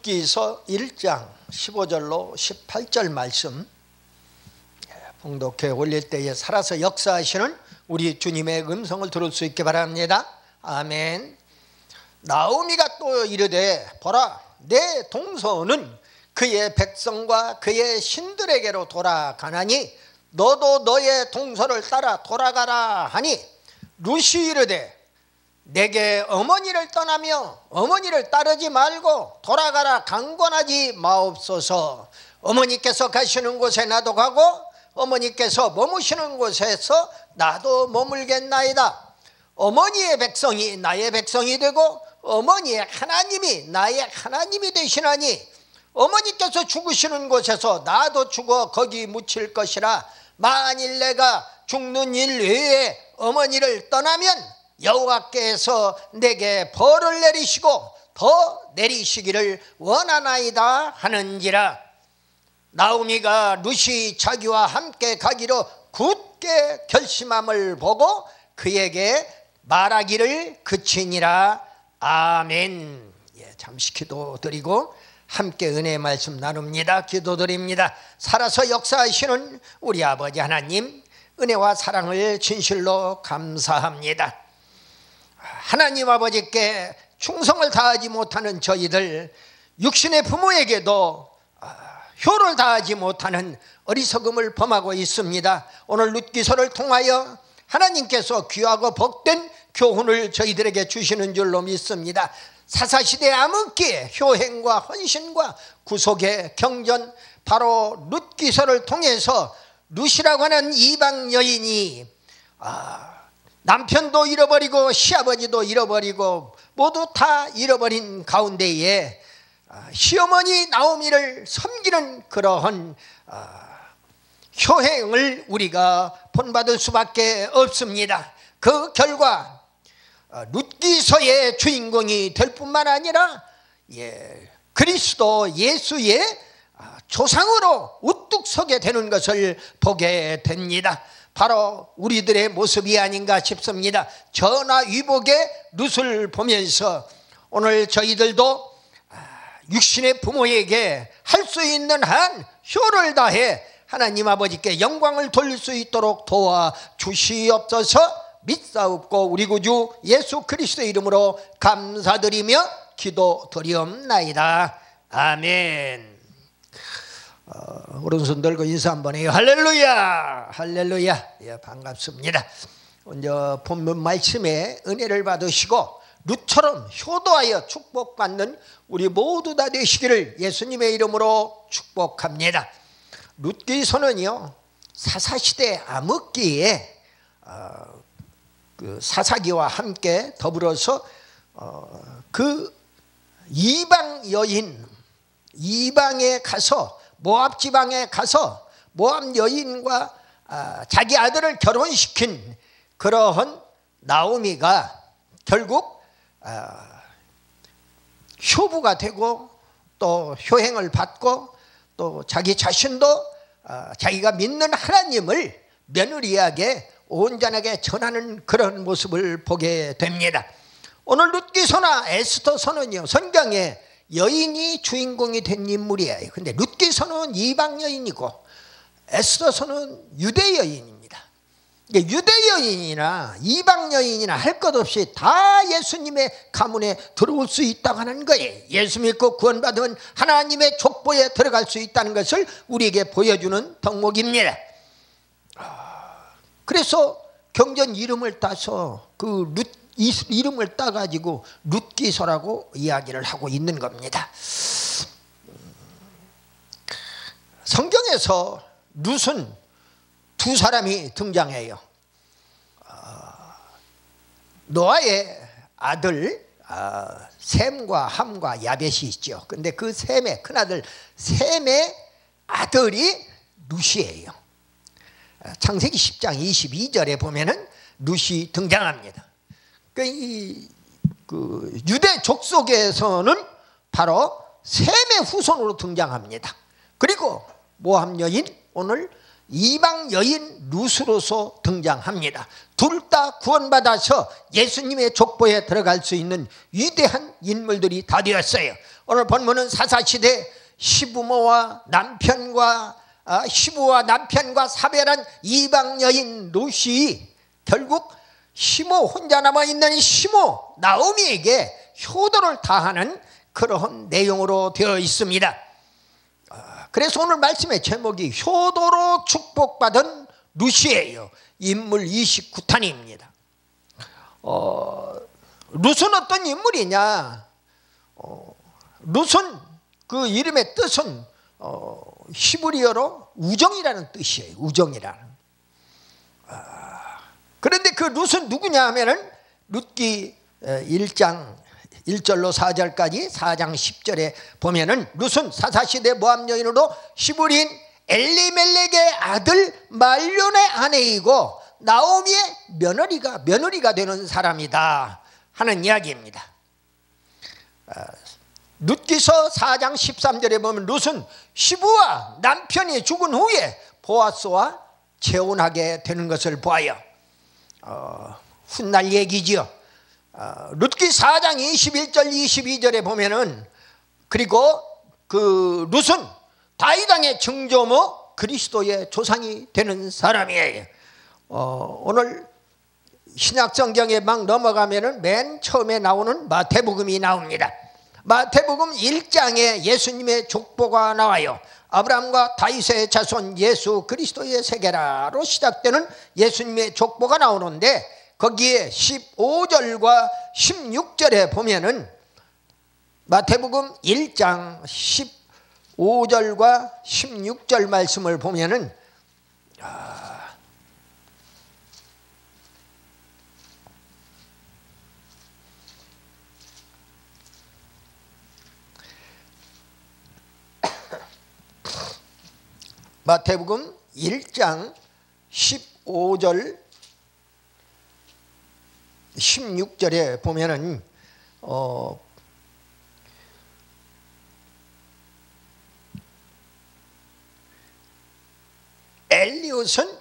룻기서 1장 15절로 18절 말씀 예, 봉독회 올릴 때에 살아서 역사하시는 우리 주님의 음성을 들을 수 있게 바랍니다. 아멘. 나오미가 또 이르되 보라 내 동서는 그의 백성과 그의 신들에게로 돌아가나니 너도 너의 동서를 따라 돌아가라 하니 루시 이르되 내게 어머니를 떠나며 어머니를 따르지 말고 돌아가라 강권하지 마옵소서. 어머니께서 가시는 곳에 나도 가고 어머니께서 머무시는 곳에서 나도 머물겠나이다. 어머니의 백성이 나의 백성이 되고 어머니의 하나님이 나의 하나님이 되시나니 어머니께서 죽으시는 곳에서 나도 죽어 거기 묻힐 것이라. 만일 내가 죽는 일 외에 어머니를 떠나면 여호와께서 내게 벌을 내리시고 더 내리시기를 원하나이다 하는지라. 나오미가 루시 자기와 함께 가기로 굳게 결심함을 보고 그에게 말하기를 그치니라. 아멘. 예, 잠시 기도 드리고 함께 은혜의 말씀 나눕니다. 기도 드립니다. 살아서 역사하시는 우리 아버지 하나님 은혜와 사랑을 진실로 감사합니다 하나님 아버지께 충성을 다하지 못하는 저희들 육신의 부모에게도 아, 효를 다하지 못하는 어리석음을 범하고 있습니다. 오늘 룻기서를 통하여 하나님께서 귀하고 복된 교훈을 저희들에게 주시는 줄로 믿습니다. 사사시대 암흑기의 효행과 헌신과 구속의 경전 바로 룻기서를 통해서 룻이라고 하는 이방 여인이 아, 남편도 잃어버리고 시아버지도 잃어버리고 모두 다 잃어버린 가운데에 아, 시어머니 나오미를 섬기는 그러한 아, 효행을 우리가 본받을 수밖에 없습니다. 그 결과 아, 룻기서의 주인공이 될 뿐만 아니라 예, 그리스도 예수의 조상으로 우뚝 서게 되는 것을 보게 됩니다. 바로 우리들의 모습이 아닌가 싶습니다. 전화 위복의 룻을 보면서 오늘 저희들도 육신의 부모에게 할 수 있는 한 효를 다해 하나님 아버지께 영광을 돌릴 수 있도록 도와 주시옵소서 믿사옵고 우리 구주 예수 그리스도 이름으로 감사드리며 기도드리옵나이다. 아멘. 어, 오른손 들고 인사 한번 해요. 할렐루야, 할렐루야. 예, 반갑습니다. 먼저 본문 말씀에 은혜를 받으시고 룻처럼 효도하여 축복받는 우리 모두 다 되시기를 예수님의 이름으로 축복합니다. 룻기서는요 사사시대 암흑기에 어, 그 사사기와 함께 더불어서 어, 그 이방 여인 이방에 가서 모압 지방에 가서 모압 여인과 아, 자기 아들을 결혼시킨 그러한 나오미가 결국 아, 효부가 되고 또 효행을 받고 또 자기 자신도 아, 자기가 믿는 하나님을 며느리에게 온전하게 전하는 그런 모습을 보게 됩니다. 오늘 룻기서나 에스더서는요 성경에 여인이 주인공이 된 인물이에요. 근데 룻기서는 이방 여인이고 에스더서는 유대 여인입니다. 유대 여인이나 이방 여인이나 할 것 없이 다 예수님의 가문에 들어올 수 있다고 하는 거예요. 예수 믿고 구원받으면 하나님의 족보에 들어갈 수 있다는 것을 우리에게 보여주는 덕목입니다. 아, 그래서 경전 이름을 따서 그 룻 이름을 따가지고 룻기서라고 이야기를 하고 있는 겁니다. 성경에서 룻은 두 사람이 등장해요. 어, 노아의 아들 어, 셈과 함과 야벳이 있죠. 근데 그 셈의 큰아들 셈의 아들이 룻이에요. 창세기 10장 22절에 보면은 룻이 등장합니다. 그, 이, 그 유대 족속에서는 바로 셈의 후손으로 등장합니다. 그리고 모함 여인 오늘 이방 여인 루스로서 등장합니다. 둘 다 구원받아서 예수님의 족보에 들어갈 수 있는 위대한 인물들이 다 되었어요. 오늘 본문은 사사시대 시부모와 남편과 아, 시부와 남편과 사별한 이방 여인 루시 결국 시모 혼자 남아 있는 시모 나오미에게 효도를 다하는 그러한 내용으로 되어 있습니다. 아, 그래서 오늘 말씀의 제목이 효도로 축복받은 루시예요. 인물 29탄입니다. 어, 룻은 어떤 인물이냐? 어, 룻은 그 이름의 뜻은 어, 히브리어로 우정이라는 뜻이에요. 우정이라는. 아, 그런데 그 룻은 누구냐 하면은 룻기 1장 1절로 4절까지 4장 10절에 보면은 룻은 사사시대 모함 여인으로 히브리인 엘리멜렉의 아들 말론의 아내이고 나오미의 며느리가 며느리가 되는 사람이다 하는 이야기입니다. 아, 룻기서 4장 13절에 보면 룻은 시부와 남편이 죽은 후에 보아스와 재혼하게 되는 것을 보아요. 어, 훗날 얘기지요. 어, 룻기 4장 21절 22절에 보면은 그리고 그 룻은 다이당의 증조모 그리스도의 조상이 되는 사람이에요. 어, 오늘 신약 성경에 막 넘어가면은 맨 처음에 나오는 마태복음이 나옵니다. 마태복음 1장에 예수님의 족보가 나와요. 아브라함과 다윗의 자손 예수 그리스도의 세계라로 시작되는 예수님의 족보가 나오는데 거기에 15절과 16절에 보면은 마태복음 1장 15절과 16절 말씀을 보면은 마태복음 1장 15절 16절에 보면은 어 엘리옷은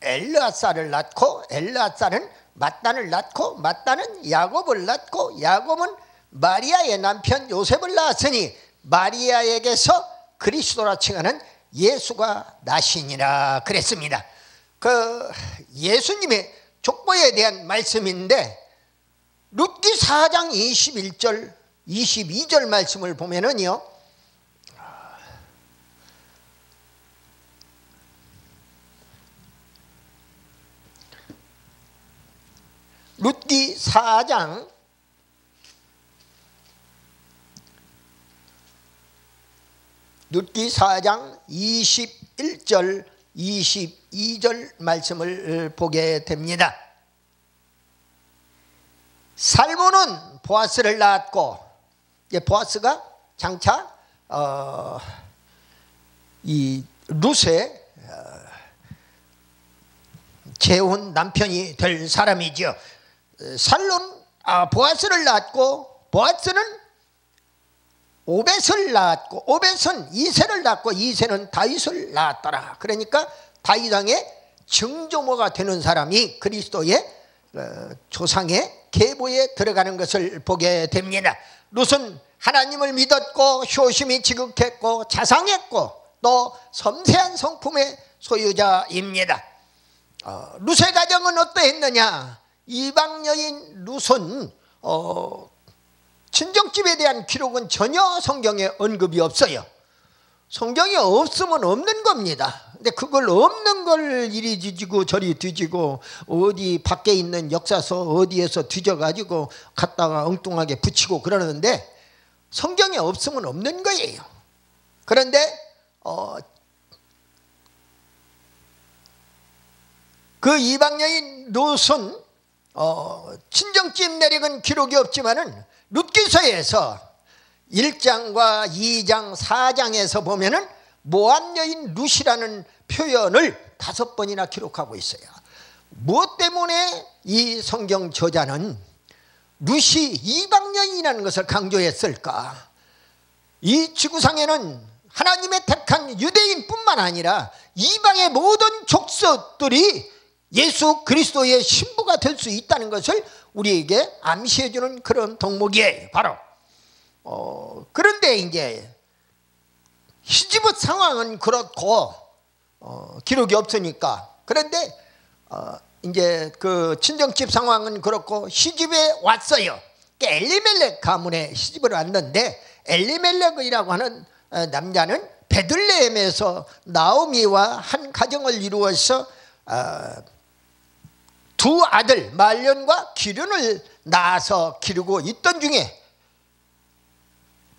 엘르아사를 낳고 엘르아사는 마단을 낳고 마단은 야곱을 낳고 야곱은 마리아의 남편 요셉을 낳았으니 마리아에게서 그리스도라 칭하는 예수가 나시니라 그랬습니다. 그 예수님의 족보에 대한 말씀인데 룻기 4장 21절 22절 말씀을 보면은요. 룻기 4장 룻기 4장 21절 22절 말씀을 보게 됩니다. 살모는 보아스를 낳았고 보아스가 장차 어, 이 룻의 어, 재혼 남편이 될 사람이죠. 살론 아, 보아스를 낳았고 보아스는 오벳을 낳았고 오벳은 이세를 낳고 이세는 다윗을 낳았더라. 그러니까 다윗 왕의 증조모가 되는 사람이 그리스도의 어, 조상의 계보에 들어가는 것을 보게 됩니다. 룻은 하나님을 믿었고 효심이 지극했고 자상했고 또 섬세한 성품의 소유자입니다. 어, 룻의 가정은 어떠했느냐? 이방 여인 룻은 어, 친정집에 대한 기록은 전혀 성경에 언급이 없어요. 성경이 없으면 없는 겁니다. 근데 그걸 없는 걸 이리 뒤지고 저리 뒤지고 어디 밖에 있는 역사서 어디에서 뒤져가지고 갖다가 엉뚱하게 붙이고 그러는데 성경에 없으면 없는 거예요. 그런데 어, 그 이방여인 노선 어, 친정집 내력은 기록이 없지만은 룻기서에서 1장과 2장, 4장에서 보면은 모압 여인 룻이라는 표현을 다섯 번이나 기록하고 있어요. 무엇 때문에 이 성경 저자는 룻이 이방 여인이라는 것을 강조했을까? 이 지구상에는 하나님의 택한 유대인뿐만 아니라 이방의 모든 족속들이 예수 그리스도의 신부가 될 수 있다는 것을 우리에게 암시해 주는 그런 덕목이에요. 바로 어, 그런데 이제 시집의 상황은 그렇고 어, 기록이 없으니까 그런데 어, 이제 그 친정집 상황은 그렇고 시집에 왔어요. 그러니까 엘리멜렉 가문에 시집을 왔는데 엘리멜렉이라고 하는 어, 남자는 베들레헴에서 나오미와 한 가정을 이루어서 어, 두 아들 말년과 기륜을 낳아서 기르고 있던 중에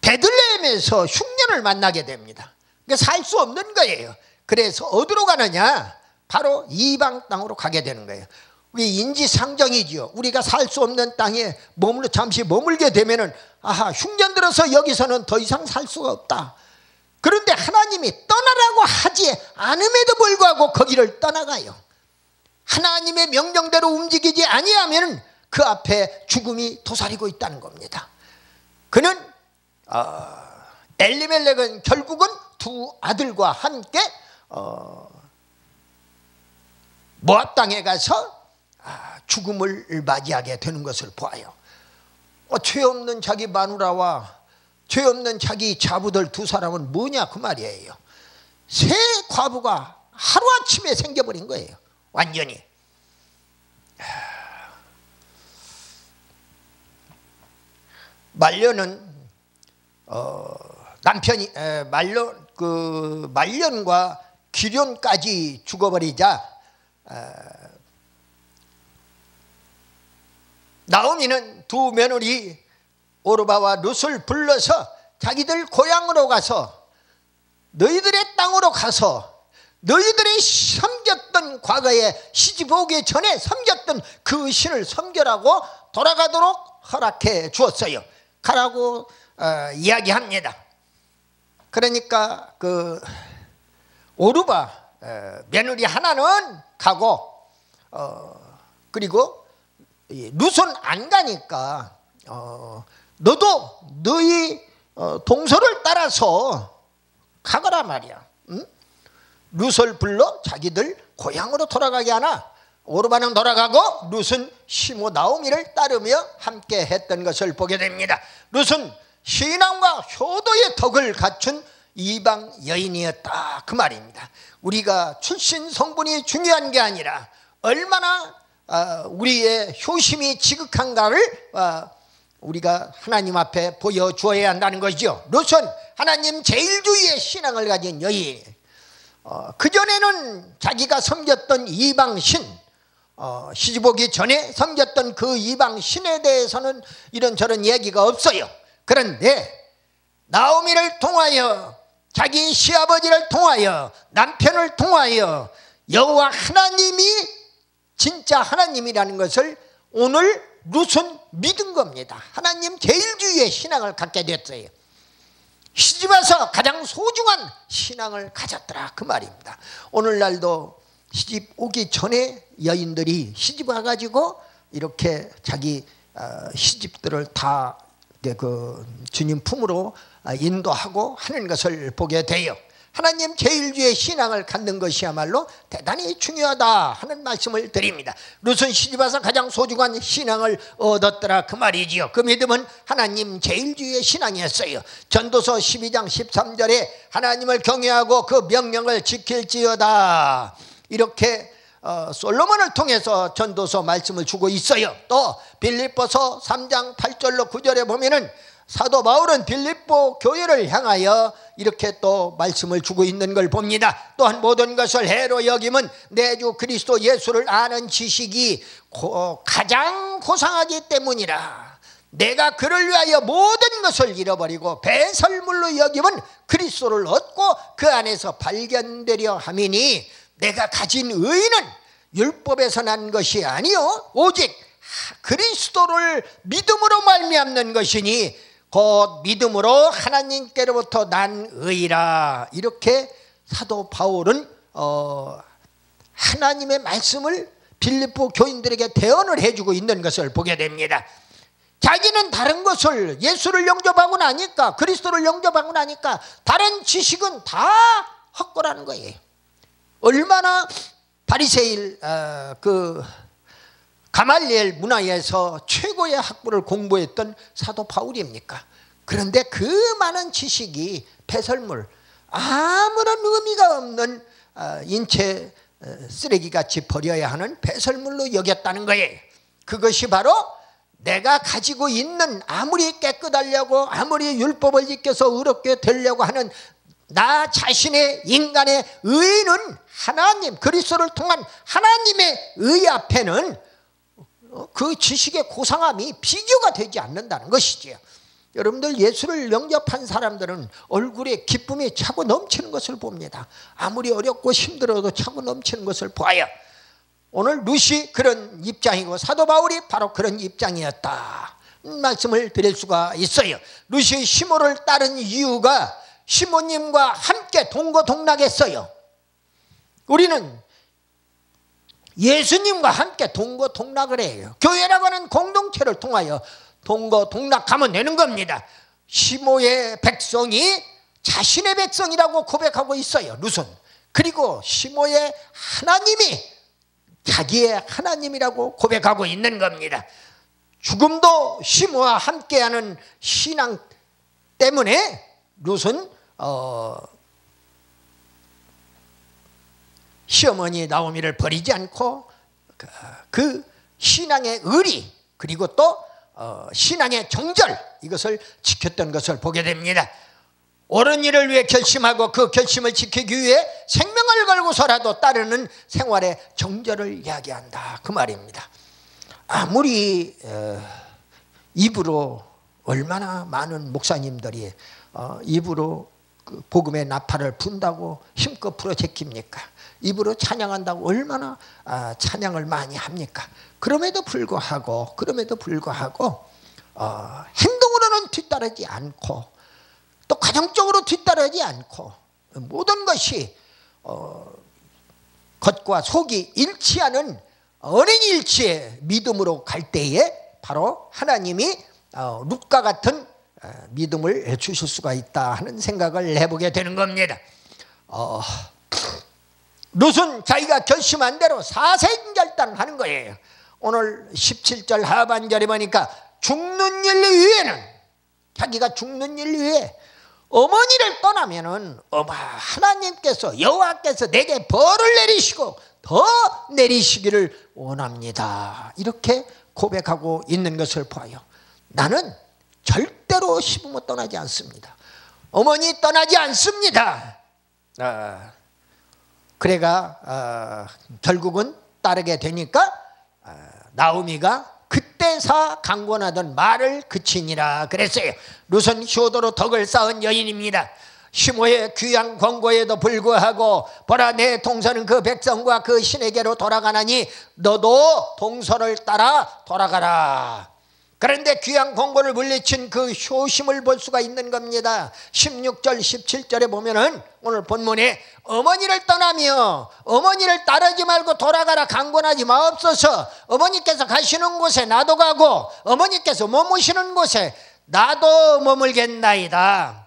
베들레헴에서 흉년을 만나게 됩니다. 그러니까 살 수 없는 거예요. 그래서 어디로 가느냐? 바로 이방 땅으로 가게 되는 거예요. 우리 인지상정이지요. 우리가 살 수 없는 땅에 머물러 잠시 머물게 되면은 아하 흉년 들어서 여기서는 더 이상 살 수가 없다. 그런데 하나님이 떠나라고 하지 않음에도 불구하고 거기를 떠나가요. 하나님의 명령대로 움직이지 아니하면 그 앞에 죽음이 도사리고 있다는 겁니다. 그는 어, 엘리멜렉은 결국은 두 아들과 함께 어, 모압 땅에 가서 아, 죽음을 맞이하게 되는 것을 보아요. 어, 죄 없는 자기 마누라와 죄 없는 자기 자부들 두 사람은 뭐냐 그 말이에요. 새 과부가 하루아침에 생겨버린 거예요. 완전히. 말년은 어, 남편이 에, 말년 그 말년과 기련까지 죽어버리자 에, 나오미는 두 며느리 오르바와 룻을 불러서 자기들 고향으로 가서 너희들의 땅으로 가서 너희들이 섬겼던 과거에 시집 오기 전에 섬겼던 그 신을 섬겨라고 돌아가도록 허락해 주었어요. 가라고 어, 이야기합니다. 그러니까 그 오르바 어, 며느리 하나는 가고 어, 그리고 루손 안 가니까 어, 너도 너희 어, 동서를 따라서 가거라 말이야. 응? 루솔 불러 자기들 고향으로 돌아가게 하나 오르바는 돌아가고 룻은 시모 나오미를 따르며 함께 했던 것을 보게 됩니다. 룻은 신앙과 효도의 덕을 갖춘 이방 여인이었다 그 말입니다. 우리가 출신 성분이 중요한 게 아니라 얼마나 어, 우리의 효심이 지극한가를 어, 우리가 하나님 앞에 보여주어야 한다는 거죠. 룻은 하나님 제일주의의 신앙을 가진 여인. 어, 그전에는 자기가 섬겼던 이방신, 어, 시집 오기 전에 섬겼던 그 이방신에 대해서는 이런저런 얘기가 없어요. 그런데 나오미를 통하여 자기 시아버지를 통하여 남편을 통하여 여호와 하나님이 진짜 하나님이라는 것을 오늘 룻은 믿은 겁니다. 하나님 제일주의의 신앙을 갖게 됐어요. 시집와서 가장 소중한 신앙을 가졌더라 그 말입니다. 오늘날도 시집 오기 전에 여인들이 시집 와가지고 이렇게 자기 어, 시집들을 다 그 주님 품으로 인도하고 하는 것을 보게 돼요. 하나님 제일주의 신앙을 갖는 것이야말로 대단히 중요하다 하는 말씀을 드립니다. 루슨 시집와서 가장 소중한 신앙을 얻었더라 그 말이지요. 그 믿음은 하나님 제일주의 신앙이었어요. 전도서 12장 13절에 하나님을 경외하고 그 명령을 지킬지어다 이렇게 어, 솔로몬을 통해서 전도서 말씀을 주고 있어요. 또 빌립보서 3장 8절로 9절에 보면은 사도 바울은 빌립보 교회를 향하여 이렇게 또 말씀을 주고 있는 걸 봅니다. 또한 모든 것을 해로 여김은 내주 그리스도 예수를 아는 지식이 고, 가장 고상하기 때문이라. 내가 그를 위하여 모든 것을 잃어버리고 배설물로 여김은 그리스도를 얻고 그 안에서 발견되려 함이니 내가 가진 의는 율법에서 난 것이 아니요 오직 그리스도를 믿음으로 말미암는 것이니 곧 믿음으로 하나님께로부터 난 의라 이렇게 사도 바울은 어, 하나님의 말씀을 빌립보 교인들에게 대언을 해주고 있는 것을 보게 됩니다. 자기는 다른 것을 예수를 영접하고 나니까 그리스도를 영접하고 나니까 다른 지식은 다 헛거라는 거예요. 얼마나 바리새일 어, 그 가말리엘 문화에서 최고의 학부를 공부했던 사도 바울입니까? 그런데 그 많은 지식이 배설물 아무런 의미가 없는 어, 인체 어, 쓰레기같이 버려야 하는 배설물로 여겼다는 거예요. 그것이 바로 내가 가지고 있는 아무리 깨끗하려고 아무리 율법을 지켜서 의롭게 되려고 하는 나 자신의 인간의 의는 하나님 그리스도를 통한 하나님의 의 앞에는 그 지식의 고상함이 비교가 되지 않는다는 것이지요. 여러분들 예수를 영접한 사람들은 얼굴에 기쁨이 차고 넘치는 것을 봅니다. 아무리 어렵고 힘들어도 차고 넘치는 것을 보아요. 오늘 루시 그런 입장이고 사도 바울이 바로 그런 입장이었다. 말씀을 드릴 수가 있어요. 루시 시모를 따른 이유가 시모님과 함께 동거동락했어요. 우리는 예수님과 함께 동거 동락을 해요. 교회라고 하는 공동체를 통하여 동거 동락하면 되는 겁니다. 시모의 백성이 자신의 백성이라고 고백하고 있어요. 루손. 그리고 시모의 하나님이 자기의 하나님이라고 고백하고 있는 겁니다. 죽음도 시모와 함께하는 신앙 때문에 룻은 어, 시어머니 나오미를 버리지 않고 그, 그 신앙의 의리 그리고 또 어, 신앙의 정절 이것을 지켰던 것을 보게 됩니다. 옳은 일을 위해 결심하고 그 결심을 지키기 위해 생명을 걸고서라도 따르는 생활의 정절을 이야기한다 그 말입니다. 아무리 어, 입으로 얼마나 많은 목사님들이 어, 입으로 그 복음의 나팔을 분다고 힘껏 풀어제킵니까? 입으로 찬양한다고 얼마나 아, 찬양을 많이 합니까? 그럼에도 불구하고 그럼에도 불구하고 어, 행동으로는 뒤따르지 않고 또 가정적으로 뒤따르지 않고 모든 것이 어, 겉과 속이 일치하는 어린 일치의 믿음으로 갈 때에 바로 하나님이 어, 룻과 같은 어, 믿음을 주실 수가 있다 하는 생각을 해보게 되는 겁니다. 어, 룻은 자기가 결심한 대로 사생결단하는 거예요. 오늘 17절 하반절에 보니까 죽는 일 위에는 자기가 죽는 일 위에 어머니를 떠나면은 어마 하나님께서 여호와께서 내게 벌을 내리시고 더 내리시기를 원합니다. 이렇게 고백하고 있는 것을 보아요. 나는 절대로 시부모 떠나지 않습니다. 어머니 떠나지 않습니다. 아, 그래가 아, 결국은 따르게 되니까 아, 나오미가 그때사 강권하던 말을 그치니라 그랬어요. 루선 효도로 덕을 쌓은 여인입니다. 시모의 귀한 권고에도 불구하고 보라 내 동서는 그 백성과 그 신에게로 돌아가나니 너도 동서를 따라 돌아가라. 그런데 귀한 공고를 물리친 그 효심을 볼 수가 있는 겁니다. 16절, 17절에 보면은 오늘 본문에 어머니를 떠나며 어머니를 따르지 말고 돌아가라 강권하지 마옵소서. 어머니께서 가시는 곳에 나도 가고 어머니께서 머무시는 곳에 나도 머물겠나이다.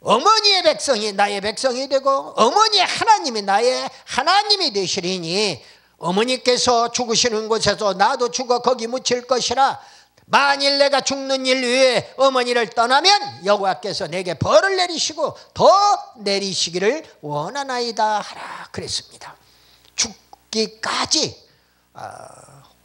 어머니의 백성이 나의 백성이 되고 어머니의 하나님이 나의 하나님이 되시리니 어머니께서 죽으시는 곳에서 나도 죽어 거기 묻힐 것이라 만일 내가 죽는 일 위해 어머니를 떠나면 여호와께서 내게 벌을 내리시고 더 내리시기를 원하나이다 하라 그랬습니다. 죽기까지 어,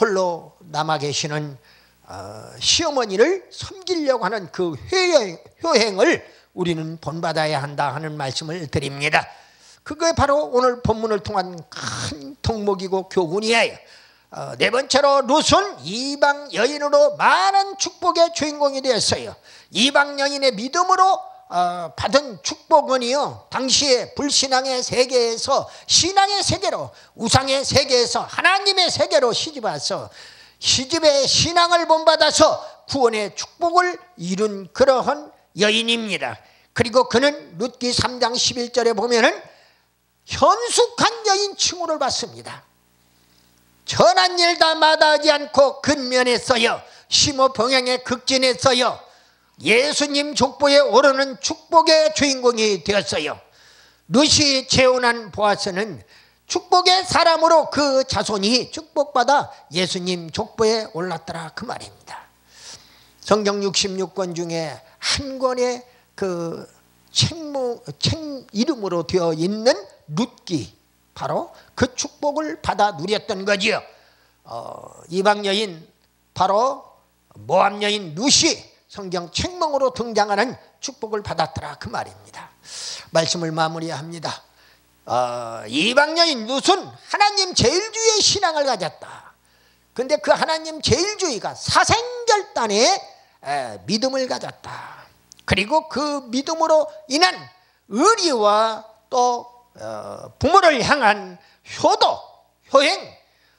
홀로 남아 계시는 어, 시어머니를 섬기려고 하는 그 효행을 우리는 본받아야 한다 하는 말씀을 드립니다. 그게 바로 오늘 본문을 통한 큰 덕목이고 교훈이에요. 어, 네 번째로 룻은 이방 여인으로 많은 축복의 주인공이 되었어요. 이방 여인의 믿음으로 어, 받은 축복은요 당시에 불신앙의 세계에서 신앙의 세계로 우상의 세계에서 하나님의 세계로 시집 와서 시집의 신앙을 본받아서 구원의 축복을 이룬 그러한 여인입니다. 그리고 그는 룻기 3장 11절에 보면은 현숙한 여인 칭호를 받습니다. 천한 일다 마다하지 않고 근면했어요. 심호 병행에 극진했어요. 예수님 족보에 오르는 축복의 주인공이 되었어요. 루시 재혼한 보아스는 축복의 사람으로 그 자손이 축복받아 예수님 족보에 올랐더라 그 말입니다. 성경 66권 중에 한 권의 그 책무, 책 이름으로 되어 있는 룻기 바로 그 축복을 받아 누렸던 거지요. 어, 이방 여인 바로 모함 여인 루시 성경 책망으로 등장하는 축복을 받았더라 그 말입니다. 말씀을 마무리합니다. 어, 이방 여인 룻은 하나님 제일주의 신앙을 가졌다. 근데 그 하나님 제일주의가 사생결단에 에, 믿음을 가졌다. 그리고 그 믿음으로 인한 의리와 또 어, 부모를 향한 효도, 효행,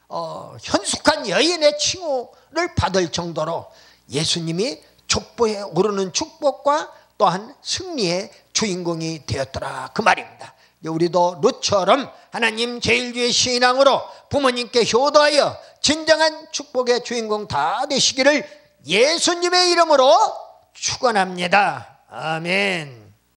어, 현숙한 여인의 칭호를 받을 정도로 예수님이 족보에 오르는 축복과 또한 승리의 주인공이 되었더라 그 말입니다. 우리도 룻처럼 하나님 제일주의 신앙으로 부모님께 효도하여 진정한 축복의 주인공 다 되시기를 예수님의 이름으로 축원합니다. 아멘.